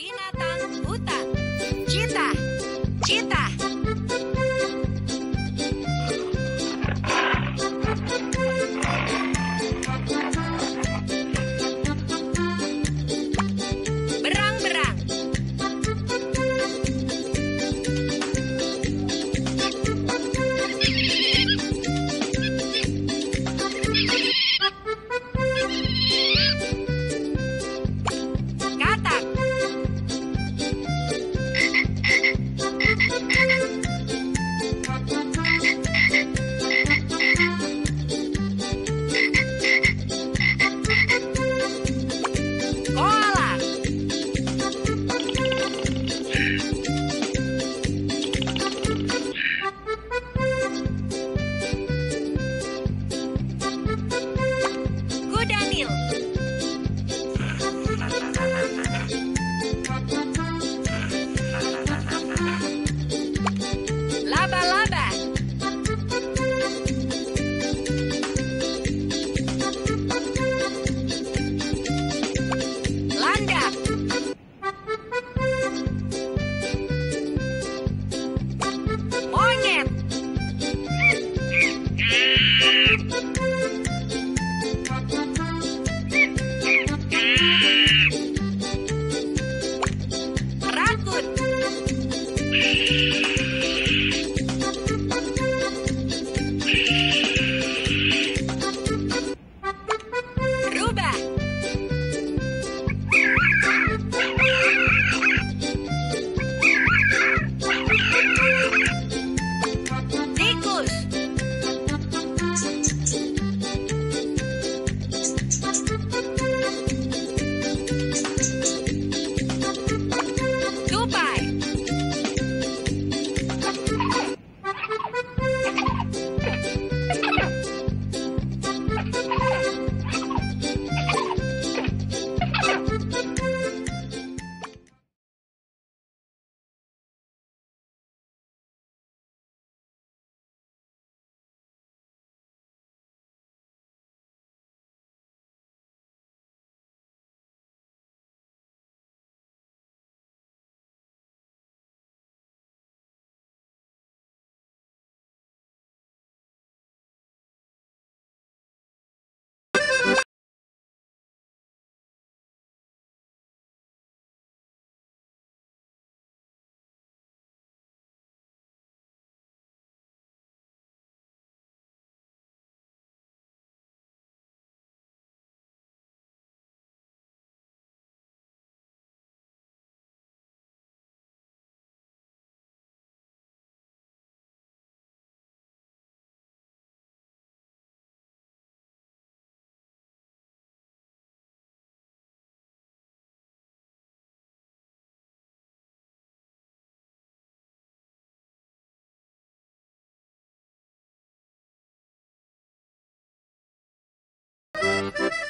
binatang hutan. Cita, cita. Radio. Thank you.